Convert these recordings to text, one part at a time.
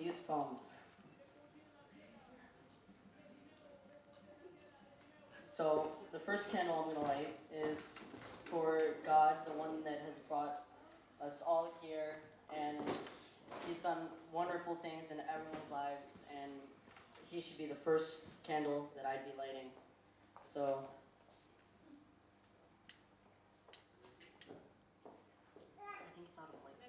we use phones. So the first candle I'm gonna light is for God, the one that has brought us all here, and He's done wonderful things in everyone's lives, and He should be the first candle that I'd be lighting. So I think it's out of like.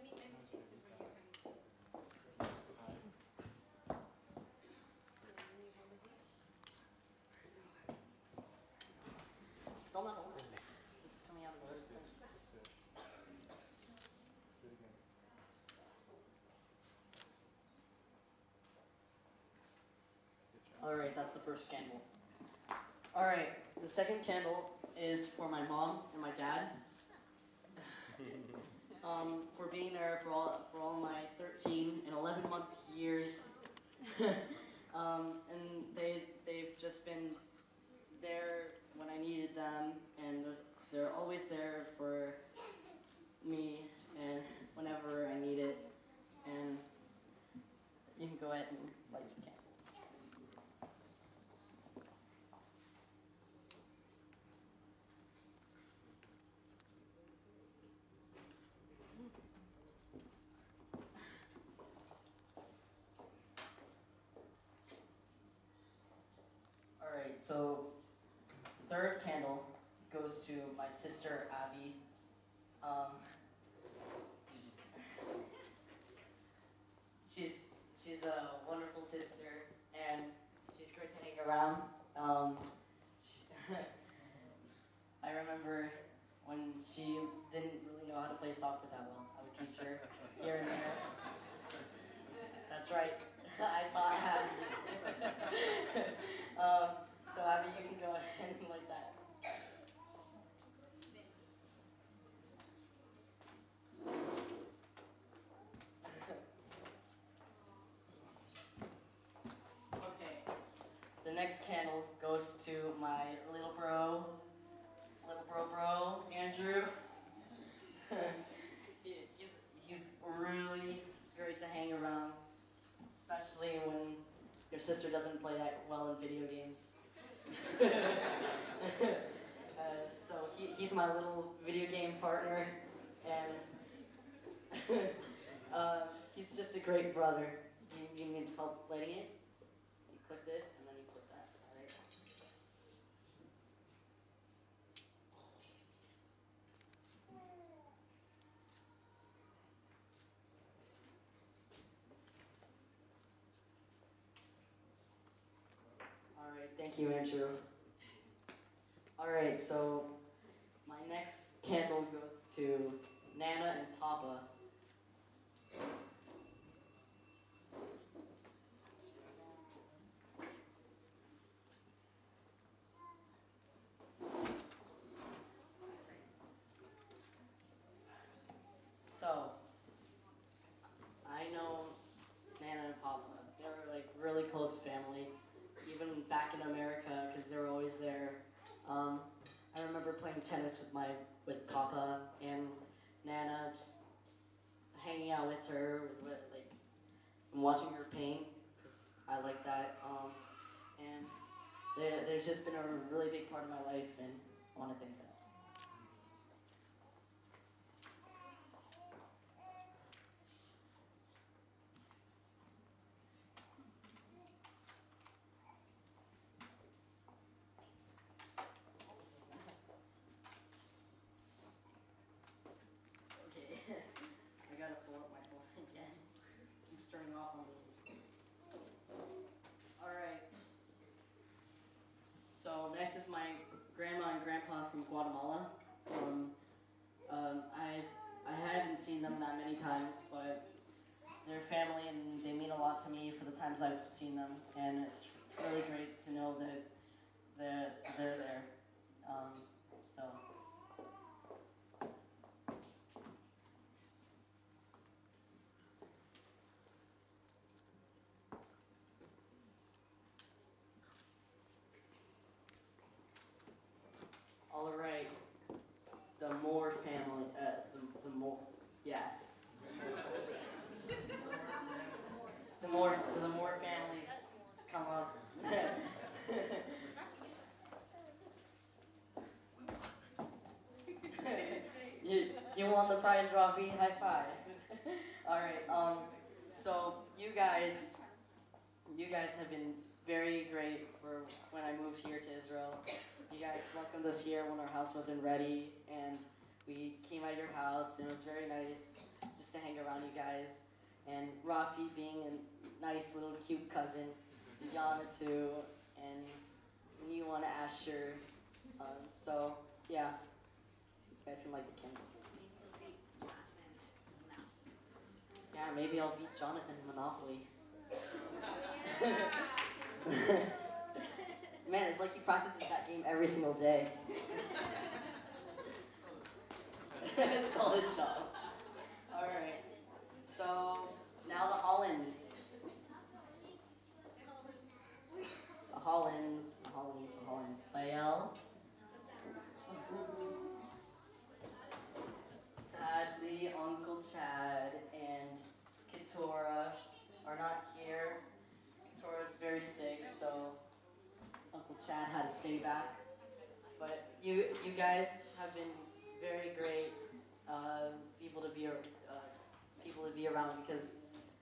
It's still not over. It's just coming out as a thing. All right, that's the first candle. All right, the second candle is for my mom and my dad. Um, for being there for all for all my 13 and 11 month years. um, and they they've just been there when I needed them, and they're always there for me and whenever I need it. And you can go ahead and light the candle. Right, so third candle goes to my sister Abby. Um, she's she's a wonderful sister, and she's great to hang around. Um, she- I remember when she didn't really know how to play soccer that well. I would teach her here and there. That's right. I taught Abby. um, so Abby, you can go ahead and like that. okay. The next candle goes to my little bro, little bro bro, Andrew. he's, he's really great to hang around, especially when your sister doesn't play that well in video games. uh, so he, he's my little video game partner, and uh, he's just a great brother. You, you need help lighting it? So you click this, and then you click that. Alright? Alright, thank you, Andrew. Alright, so my next candle goes to Nana and Papa. So, I know Nana and Papa. They were like really close family, even back in America, because they were always there. Um, I remember playing with Papa and Nana, just hanging out with her, with, like and watching her paint. 'cause I like that. Um, and they, they've just been a really big part of my life, and I want to thank them. Okay, I gotta pull up my phone again. Keeps turning off on me. Alright. So next is my grandma and grandpa from Guatemala. Um, um, I I haven't seen them that many times, but they're family and they mean a lot to me for the times I've seen them, and it's really great to know that they're they're there. Um, so. All right. The Moore family. Uh, the, the. Yes. The Moore, the Moore families come up. you, you won the prize, Rafi. High five. All right. Um. So you guys, you guys have been very great for when I moved here to Israel. You guys welcomed us here when our house wasn't ready, and we came at your house, and it was very nice just to hang around you guys. And Rafi being a nice little cute cousin, Yana too, and you want to Asher. Um, so yeah, you guys can light the candle. Yeah, maybe I'll beat Jonathan in Monopoly. Man, it's like he practices that game every single day. it's called a job. Alright. So now the Hollands. The Hollands, the Hollands, the Hollands. Lael. Sadly, Uncle Chad and Keturah are not here. Keturah's very sick, so Uncle Chad had to stay back. But you, you guys have been very great uh, people to be, uh, people to be around because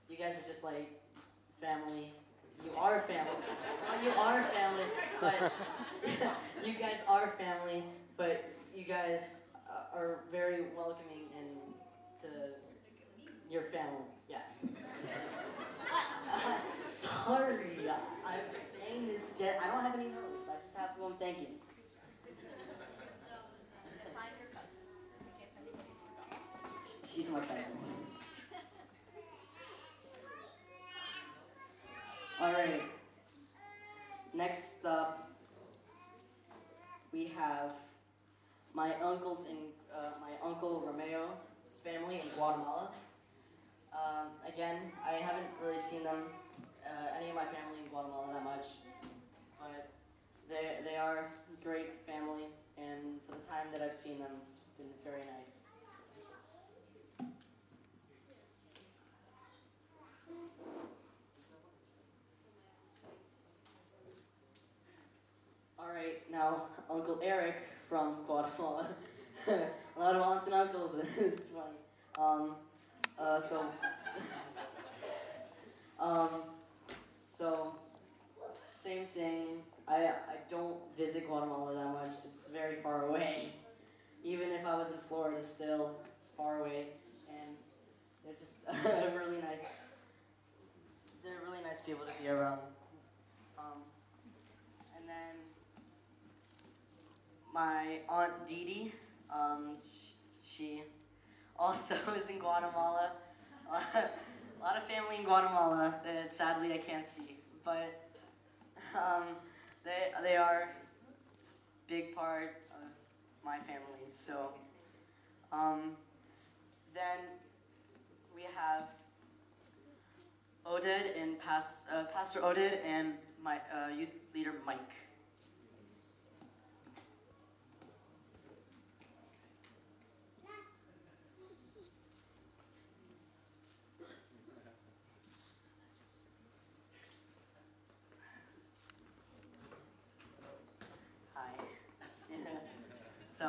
you guys are just like family. You are family. Well, you are family, but you guys are family. But you guys uh, are very welcoming and to your family. Yes. Sorry, I- I'm saying I don't have any notes. I just have one thank you. Assign your cousins, just in case anybody's forgotten. She's my cousin. All right. Next up, we have my uncles in uh, my uncle Romeo's family in Guatemala. Um, again, I haven't really seen them, uh, any of my family in Guatemala that much, but they they are great family, and for the time that I've seen them, it's been very nice. All right, now Uncle Eric from Guatemala. a lot of aunts and uncles. it's funny. Um, uh, so, um, so same thing. I I don't visit Guatemala that much. It's very far away. Even if I was in Florida, still it's far away, and they're just really nice. They're really nice people to be around. Um, and then my aunt Dee, um, sh- she also is in Guatemala. a lot of family in Guatemala that sadly I can't see, but um, they they are s- big part of my family. So um, then we have Oded and Pas- uh, Pastor Oded and my uh, youth leader Mike.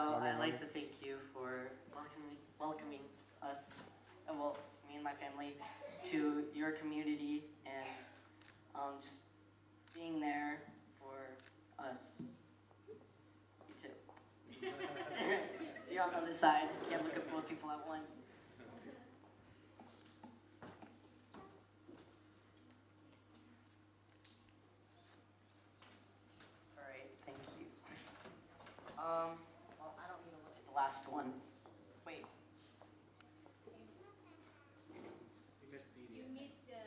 So I'd like to thank you for welcoming, welcoming us, uh, well, me and my family, to your community and um, just being there for us. You too. You're on the other side. You Can't look at both people at once. All right, thank you. Um, well, I don't need to look at the last one. Wait. You missed Dee You missed the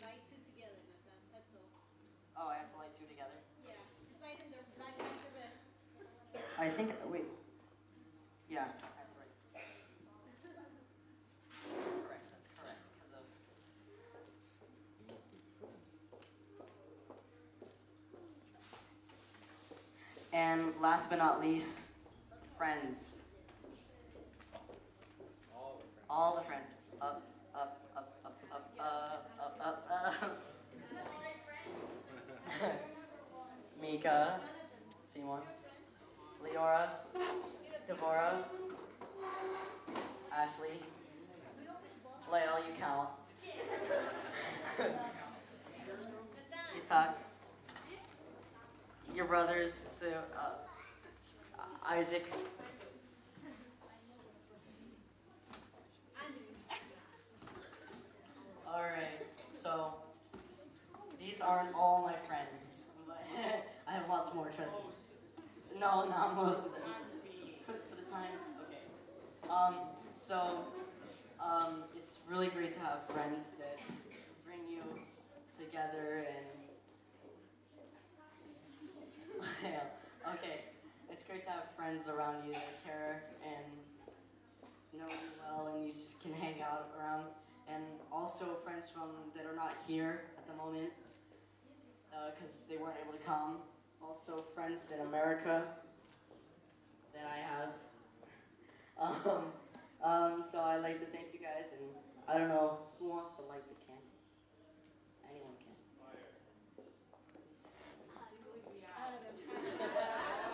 light two together, Nathan, that's all. Oh, I have to light two together. Yeah, just light them, they're black like the rest. I think. Wait. Yeah, that's right. That's correct. That's correct. Because of. And last but not least, friends. All the friends. Up, up, up, up, up, up, up, up. Mika, Simon, Leora, Devorah, Ashley, Lael, you count. Isak, your brothers to uh, Isaac. Alright, so these aren't all my friends. I have lots more, trust me. No, not most of them. For the time? Okay. Um, so, um, it's really great to have friends that bring you together and. Yeah, okay. It's great to have friends around you that care and know you well and you just can hang out around. And also friends from that are not here at the moment because they weren't able to come. Also friends in America that I have. Um, um, so I'd like to thank you guys, and I don't know who wants to light the candle. Anyone can.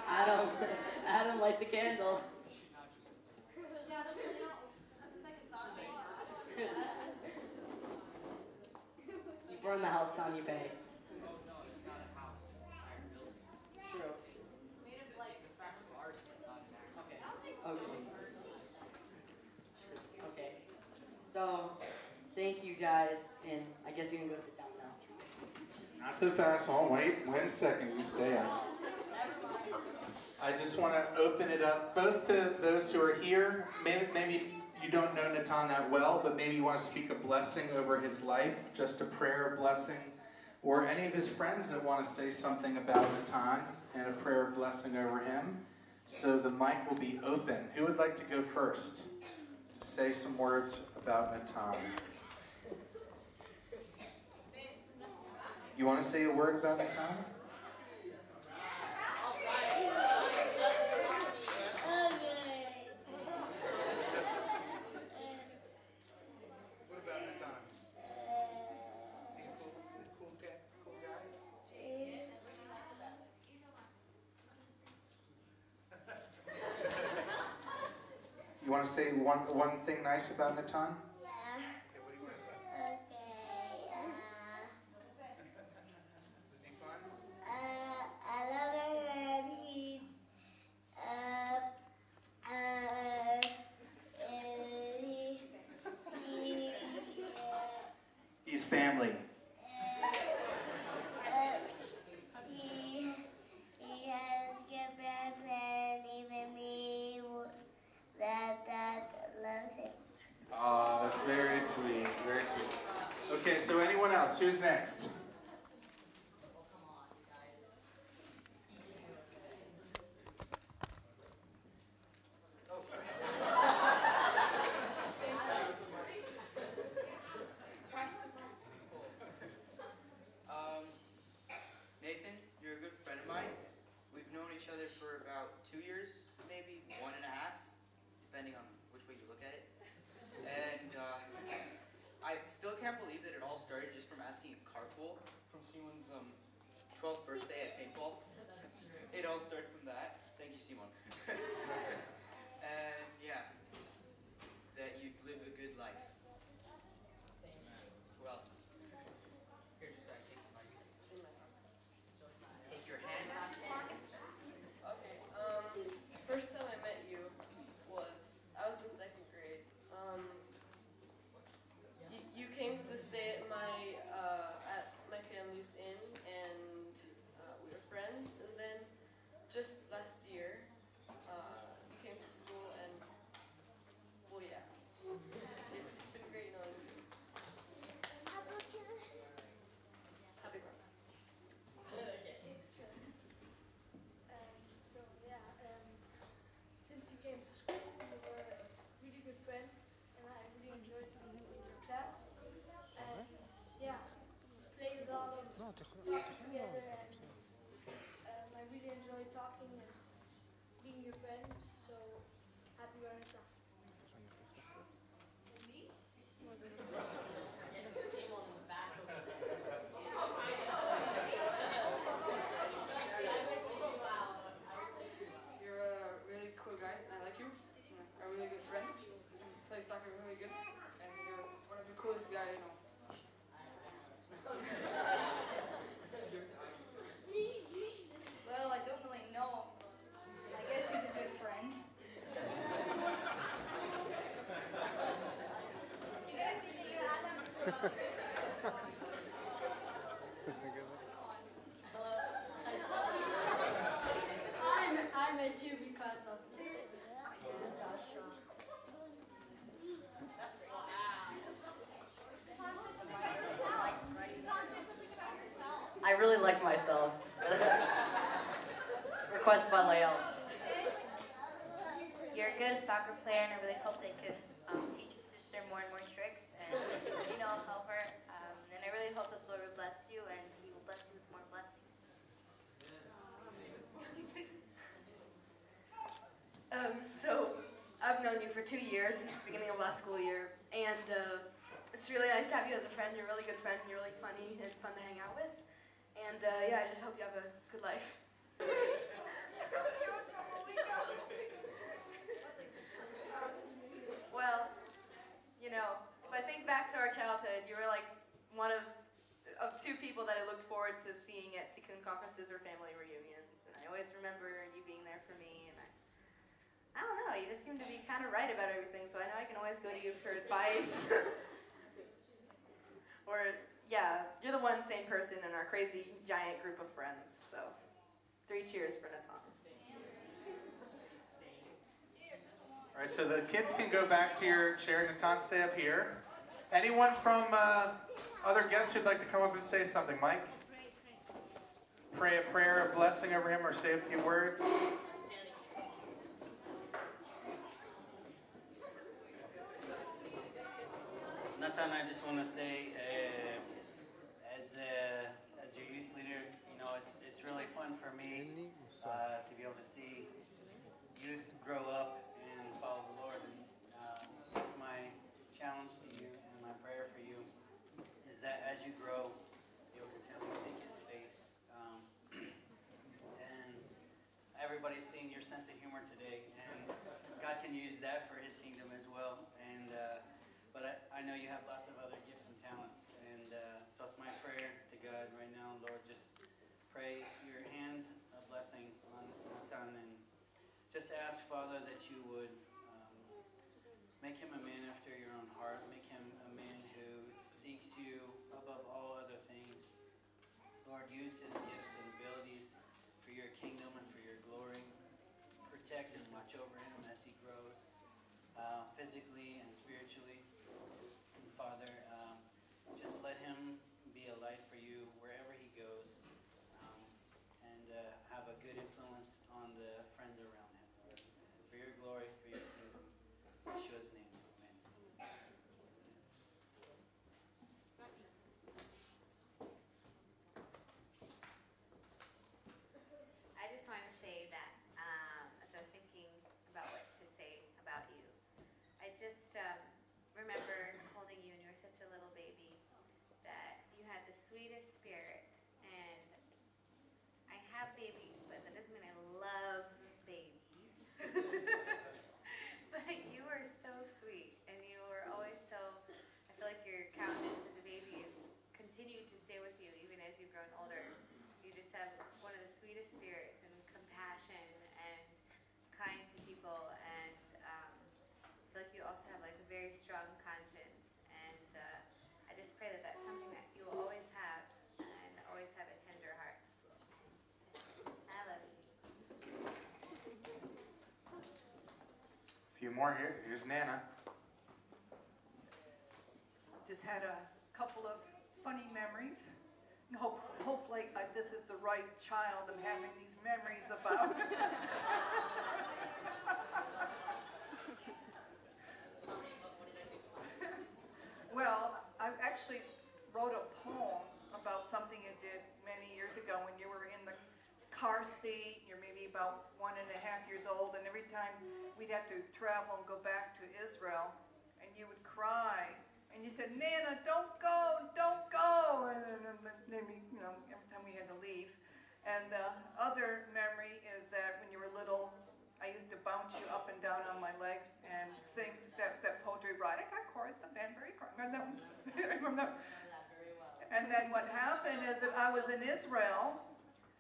Adam, Adam, light the candle. Yeah, that's really not, that's the second thought. You burn the house down, you pay. True. Made of like. Okay. Okay. Okay. So, thank you guys, and I guess you can go sit down now. Not so fast, hold, wait, wait a second, you stay on. I just want to open it up both to those who are here. Maybe, maybe you don't know Natan that well, but maybe you want to speak a blessing over his life, just a prayer of blessing. Or any of his friends that want to say something about Natan and a prayer of blessing over him. So the mic will be open. Who would like to go first to say some words about Natan? You want to say a word about Natan? What about Natan? He's a cool, cool guy. Cool guy. You want to say one one thing nice about Natan? Okay, what do you want to say? Was he fun? He's family. Oh, that's very sweet. Very sweet. Okay, so anyone else? Who's next? Um, Nathan, you're a good friend of mine. We've known each other for about two years, maybe one and a half, depending on which way you look at it. And uh, I still can't believe that it all started just from asking a carpool from Simon's um, 12th birthday at paintball. It all started from that. Thank you, Simon. and yeah, that you live a good life. Who else? Here, just uh, take the mic. Take your hand. Okay, um, first time I met you was, I was in second grade. Um, you, you came to stay at my, uh, at my family's inn and, uh, we were friends. And then just last year, uh, you came to school and, well, yeah. It's been great knowing you. Happy birthday. Um, so yeah, um, since you came to school, you were a really good friend, and I really enjoyed being with your class. And yeah, played a soccer together, and um, I really enjoy talking and being your friend. so happy Valentine's. Same on the back over You're a really cool guy, and I like you. You're a really good friend. Play soccer really good, and you're one of the coolest guy I know. Well, I don't really know. I guess he's a good friend. I, I met you because of yeah, Joshua. I really like myself. Request by Lael. You're a good soccer player, and I really hope they can um, teach your sister more and more tricks and, you know, help her. Um, and I really hope that the Lord will bless you and He will bless you with more blessings. Um, so, I've known you for two years since the beginning of last school year, and uh, it's really nice to have you as a friend. You're a really good friend, and you're really funny and fun to hang out with. And uh, yeah, I just hope you have a good life. Well, you know, if I think back to our childhood, you were like one of of two people that I looked forward to seeing at Tikkun conferences or family reunions, and I always remember you being there for me. And I, I don't know, you just seem to be kind of right about everything, so I know I can always go to you for advice. or yeah, you're the one sane person in our crazy giant group of friends. So, three cheers for Natan. All right, so the kids can go back to your chair. Natan, stay up here. Anyone from uh, other guests who'd like to come up and say something? Mike? Pray a prayer, a blessing over him, or say a few words. Nathan, I just want to say, uh, as uh, as your youth leader, you know, it's it's really fun for me uh, to be able to see youth grow up and follow the Lord. And uh, that's my challenge to you and my prayer for you is that as you grow, you'll continually seek His face. Um, and everybody's seen your sense of humor today, and God can use that for His kingdom as well. And uh, but I, I know you have lots of other gifts and talents, and uh, so it's my prayer to God right now, Lord, just pray your hand a blessing on Natan, and just ask Father that you would um, make him a man after your own heart, make him a man who seeks you above all other things. Lord, use his gifts and abilities for your kingdom and for your glory. Protect and watch over him as he grows, uh, physically and spiritually. And Father, um, just let him be a light for you wherever he goes, um, and uh, have a good influence on the friends around him. Lord. For your glory, for your kingdom. In Yeshua's name, amen. I just want to say that um, as I was thinking about what to say about you, I just um, remember holding you and you were such a little baby that you had the sweetest spirit. And I have babies, but that doesn't mean I love babies. but you were so sweet and you were always so, I feel like your countenance as a baby has continued to stay with you even as you've grown older. You just have one of the sweetest spirits and compassion and kind to people, and um, I feel like you also have like a very strong conscience. And uh, I just pray that that's something that you will always have, and always have a tender heart. I love you. A few more here. Here's Nana. Just had a couple of funny memories. Hope, hopefully, uh, this is the right child I'm having these memories about. well, I actually wrote a poem about something you did many years ago when you were in the car seat, you're maybe about one and a half years old, and every time we'd have to travel and go back to Israel, and you would cry, and you said, Nana, don't go, don't go, and then maybe, you know, every time we had to leave. And the other memory is that when you were little, I used to bounce you up and down on my leg and sing that, that poetry got chorus, the Banbury Cross. Remember that? Remember that? that very well. And then what happened is that I was in Israel.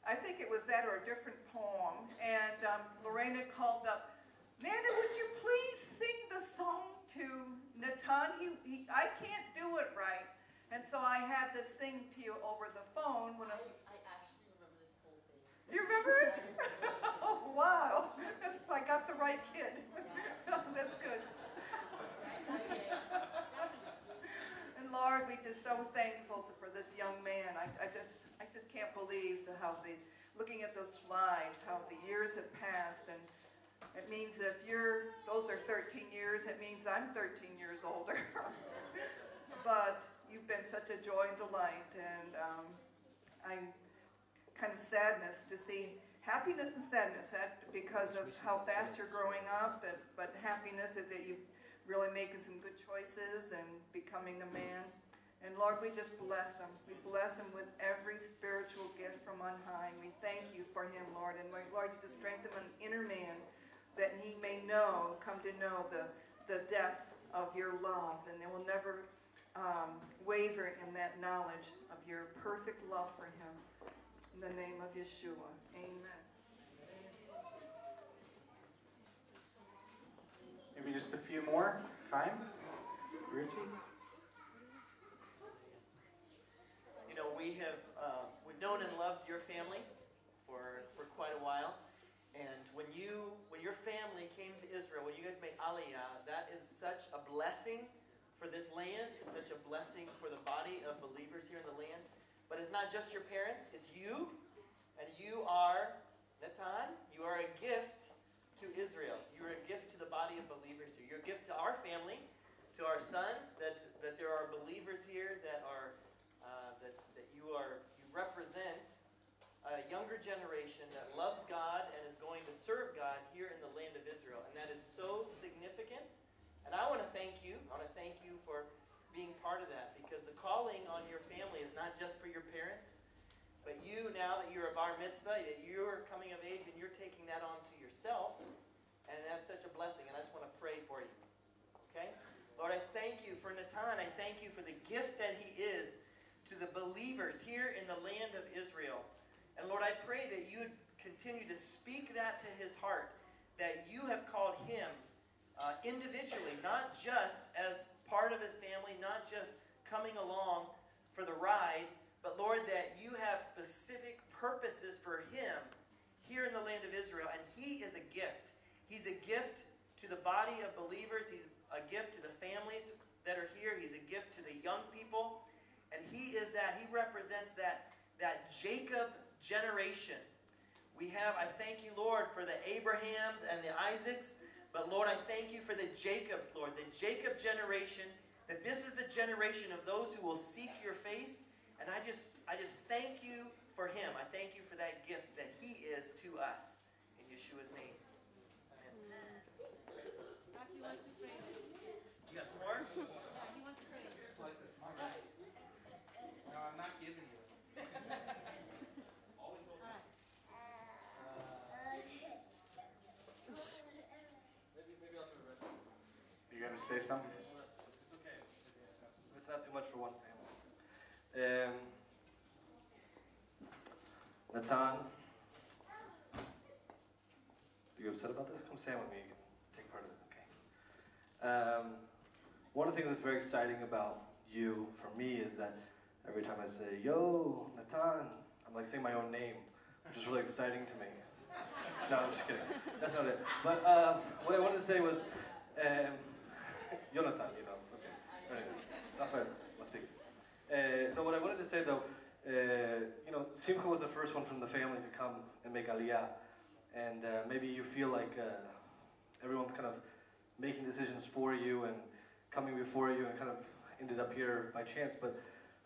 I think it was that or a different poem. And um, Lorena called up, Nana, would you please sing the song to Natan? He, he, I can't do it right. And so I had to sing to you over the phone when I, I, I actually remember this whole thing. you remember it? oh, wow. So I got the right kid. That's good. And Lord, we just so thankful to- for this young man. I, I just, I just can't believe the, how the, looking at those slides, how the years have passed, and it means if you're, those are 13 years, it means I'm 13 years older. but you've been such a joy and delight, and um, I'm kind of sadness to see happiness and sadness that because of how fast you're growing up, but, but happiness is that you've really making some good choices and becoming a man. And Lord, we just bless him. We bless him with every spiritual gift from on high. And We thank you for him, Lord. And Lord, you just strengthen an inner man that he may know, come to know the, the depth of your love. And they will never um, waver in that knowledge of your perfect love for him. In the name of Yeshua. Amen. Maybe just a few more. Fine. Ruchi? You know, we have uh, we've known and loved your family for for quite a while, and when you when your family came to Israel, when you guys made Aliyah, that is such a blessing for this land. It's such a blessing for the body of believers here in the land. But it's not just your parents; it's you, and you are Natan. You are a gift to Israel. You're a gift to the body of believers here. You're a gift to our family, to our son. That that there are believers here that are uh, that, that you are you represent a younger generation that loves God and is going to serve God here in the land of Israel, and that is so significant. And I want to thank you. I want to thank you for being part of that because the calling on your family is not just for your parents, but you now that you're a bar mitzvah, that you're coming of age and you're taking that on to yourself, and that's such a blessing. And I just want to pray for you. Okay, Lord, I thank you for Natan. I thank you for the gift that he is to the believers here in the land of Israel. And Lord, I pray that you would continue to speak that to his heart, that you have called him uh, individually, not just as part of his family, not just coming along for the ride, but Lord, that you have specific purposes for him here in the land of Israel, and he is a gift. He's a gift to the body of believers, he's a gift to the families that are here, he's a gift to the young people. And he is that, he represents that, that Jacob generation. We have, I thank you, Lord, for the Abrahams and the Isaacs, but Lord, I thank you for the Jacobs, Lord, the Jacob generation, that this is the generation of those who will seek your face. And I just, I just thank you for him. I thank you for that gift that he is to us. In Yeshua's name. Amen. You got some more? Just like this. Mom. No, I'm not giving you. Always hold it. Maybe, maybe I'll do the rest. You gonna say something? It's okay. It's not too much for one family. Um, Natan, are you upset about this? Come stand with me. You can take part of it. Okay. Um, one of the things that's very exciting about you for me is that every time I say "Yo, Natan," I'm like saying my own name, which is really exciting to me. No, I'm just kidding. That's not it. But um, what I wanted to say was, um, Jonathan, you know. Okay. Anyways, Rafael, speak. Uh, no, what I wanted to say though, uh, you know, Simcha was the first one from the family to come and make Aliyah, and uh, maybe you feel like uh, everyone's kind of making decisions for you and coming before you and kind of ended up here by chance. But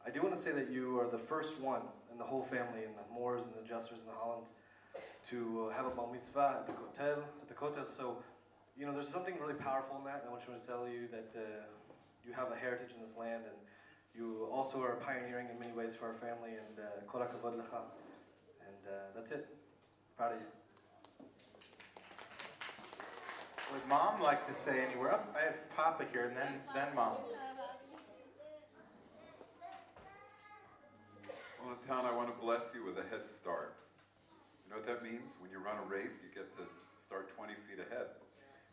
I do want to say that you are the first one in the whole family, and the Moores and the Justers and the Hollands, to have a bar mitzvah at the kotel, at the kotel. So, you know, there's something really powerful in that. And I want to tell you that uh, you have a heritage in this land, and you also are pioneering in many ways for our family. And uh, kol hakavod lecha. And uh, that's it. Proud of you. Would mom like to say anywhere? Oh, I have Papa here, and then then mom. Well, Natan, I want to bless you with a head start. You know what that means? When you run a race, you get to start 20 feet ahead.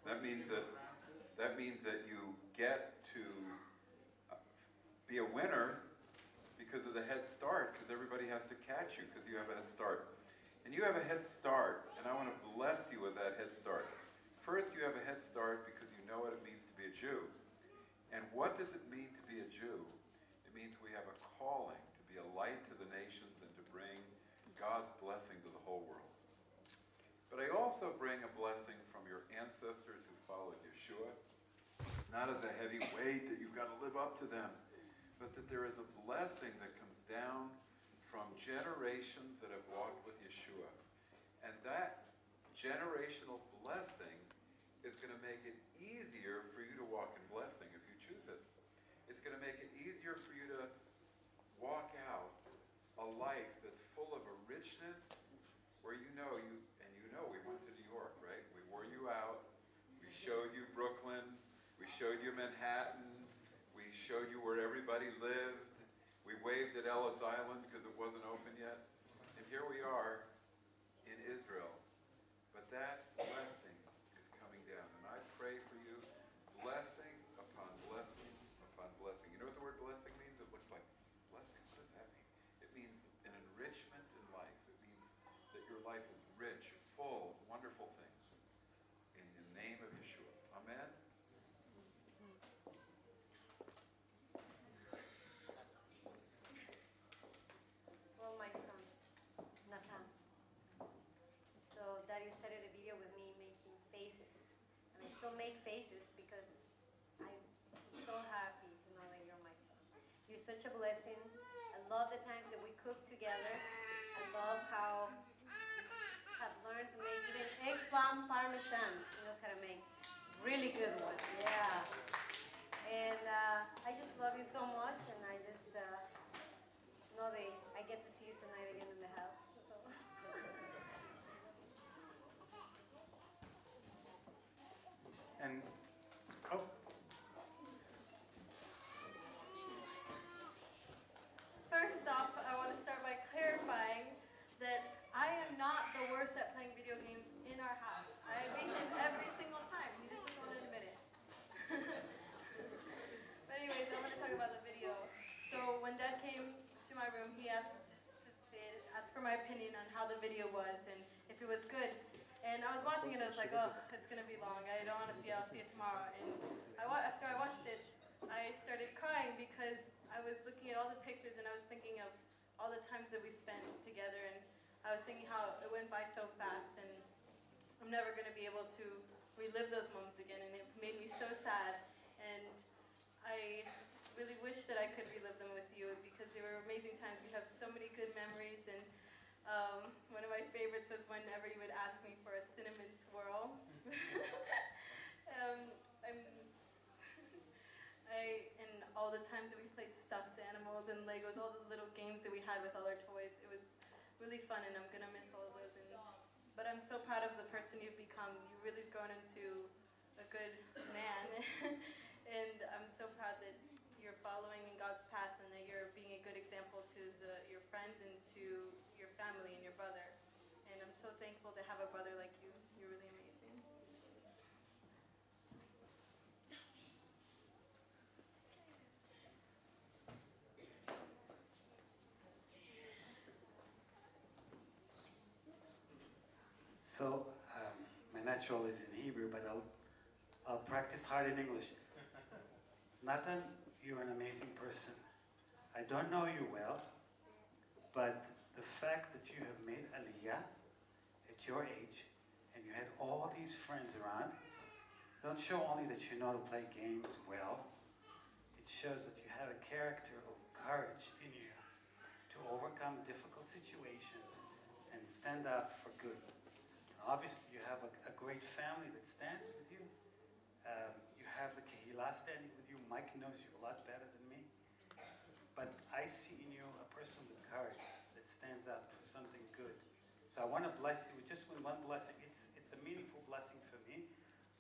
That means that that means that you get to uh, be a winner because of the head start, because everybody has to catch you because you have a head start. And you have a head start, and I want to bless you with that head start. First, you have a head start because you know what it means to be a Jew. And what does it mean to be a Jew? It means we have a calling to be a light to the nations and to bring God's blessing to the whole world. But I also bring a blessing from your ancestors who followed Yeshua, not as a heavy weight that you've got to live up to them, but that there is a blessing that comes down from generations that have walked with Yeshua. And that generational blessing is going to make it easier for you to walk in blessing if you choose it. It's going to make it easier for you to walk out a life that's full of a richness where you know you know we went to New York, right? We wore you out. We showed you Brooklyn. We showed you Manhattan. We showed you where everybody lived. We waved at Ellis Island because it wasn't open yet. And here we are in Israel. But that is coming down. And I pray for you blessing upon blessing upon blessing. You know what the word blessing means? It looks like blessing. What does that mean? It means an enrichment in life. It means that your life is rich, full of wonderful things. In the name of Yeshua. Amen. Well, my son, Nathan. So daddy started the video with me making faces. And I still make faces because I'm so happy to know that you're my son. You're such a blessing. I love the times that we cook together. I love how I've learned to make even eggplant parmesan. He knows how to make really good one. Yeah. And uh, I just love you so much, and I just uh, know that I get to see you tonight again in the house. So. And oh, First off, I want to start by clarifying that I am not the worst at playing video games in our house. I beat him every single time. He just doesn't want to admit it. but anyways, I want to talk about the video. So when Dad came to my room, he asked to say, asked for my opinion on how the video was and if it was good. And I was watching it, I was like, oh, it's gonna be long. I don't want to see it. I'll see it tomorrow. And I after I watched it, I started crying because I was looking at all the pictures and I was thinking of all the times that we spent together and I was thinking how it went by so fast and I'm never going to be able to relive those moments again and it made me so sad and I really wish that I could relive them with you because they were amazing times. We have so many good memories and um, one of my favorites was whenever you would ask me for a cinnamon swirl. um, I'm I and all the times that we played stuffed animals and Legos, all the little games that we had with all our toys. It was really fun, and I'm gonna miss all of those. And but I'm so proud of the person you've become. You've really grown into a good man, and I'm so proud that you're following in God's path and that you're being a good example to the your friends and to family and your brother. And I'm so thankful to have a brother like you. You're really amazing. So, um, my natural is in Hebrew, but I'll, I'll practice hard in English. Natan, you're an amazing person. I don't know you well, but the fact that you have made Aliyah at your age and you had all these friends around don't show only that you know to play games well, it shows that you have a character of courage in you to overcome difficult situations and stand up for good. Obviously, you have a, a great family that stands with you. Um, you have the Kehillah standing with you. Mike knows you a lot better than me. But I see in you a person with courage stands up for something good. So I want to bless you with just one blessing. It's, it's a meaningful blessing for me,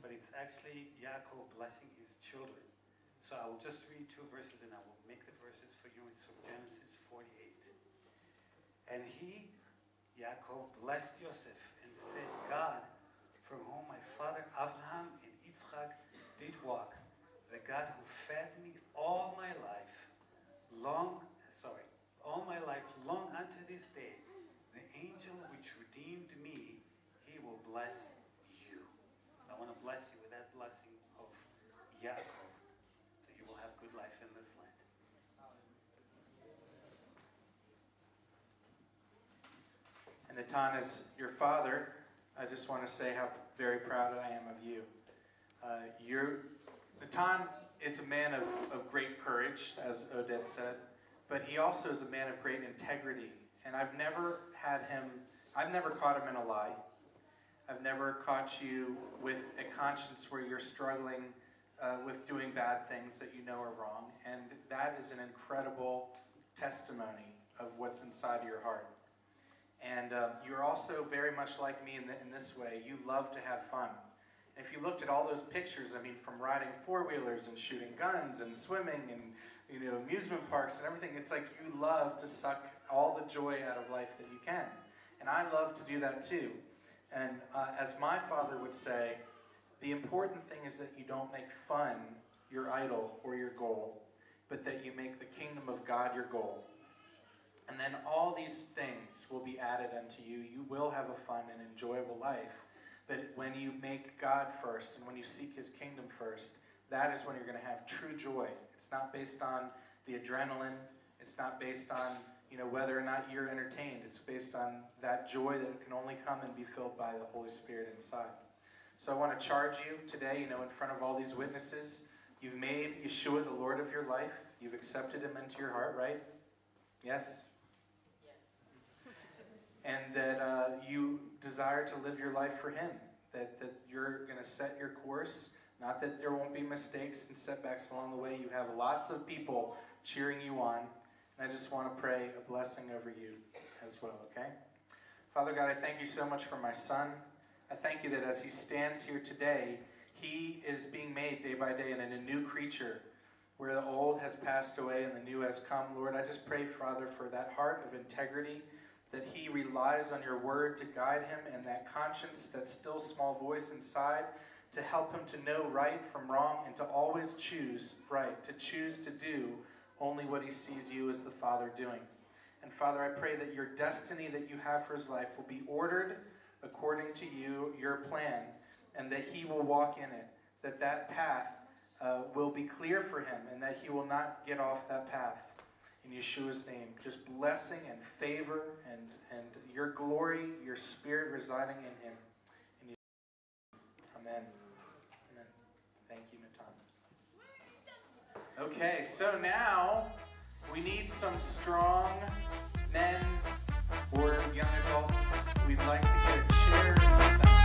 but it's actually Yaakov blessing his children. So I will just read two verses and I will make the verses for you. It's from Genesis 48. And he, Yaakov, blessed Yosef and said, God, from whom my father Abraham and Yitzchak did walk, the God who fed me all my life, long, my life, long unto this day, the angel which redeemed me, he will bless you. So I want to bless you with that blessing of Yaakov, so you will have good life in this land. And Natan, as your father, I just want to say how very proud I am of you. Uh, you're, Natan is a man of, of great courage, as Odette said, but he also is a man of great integrity. And I've never had him, I've never caught him in a lie. I've never caught you with a conscience where you're struggling uh, with doing bad things that you know are wrong. And that is an incredible testimony of what's inside your heart. And um, you're also very much like me in, the, in this way. You love to have fun. If you looked at all those pictures, I mean, from riding four wheelers and shooting guns and swimming and you know amusement parks and everything, it's like you love to suck all the joy out of life that you can. And I love to do that too. And uh, as my father would say, the important thing is that you don't make fun your idol or your goal, but that you make the kingdom of God your goal. And then all these things will be added unto you. You will have a fun and enjoyable life. But when you make God first and when you seek his kingdom first, that is when you're going to have true joy. It's not based on the adrenaline. It's not based on, you know, whether or not you're entertained. It's based on that joy that can only come and be filled by the Holy Spirit inside. So I want to charge you today, you know, in front of all these witnesses. You've made Yeshua the Lord of your life. You've accepted him into your heart, right? Yes? Yes. and that uh, you desire to live your life for Him. That, that you're going to set your course. Not that there won't be mistakes and setbacks along the way. You have lots of people cheering you on. And I just want to pray a blessing over you as well, okay? Father God, I thank you so much for my son. I thank you that as he stands here today, he is being made day by day into a new creature where the old has passed away and the new has come. Lord, I just pray, Father, for that heart of integrity that he relies on your word to guide him and that conscience, that still small voice inside, to help him to know right from wrong and to always choose right, to choose to do only what he sees you as the Father doing. And Father, I pray that your destiny that you have for his life will be ordered according to you, your plan, and that he will walk in it, that that path uh, will be clear for him, and that he will not get off that path in Yeshua's name. Just blessing and favor and, and your glory, your spirit residing in him. Amen. Amen. Thank you, Natan. Okay, so now we need some strong men or young adults. We'd like to get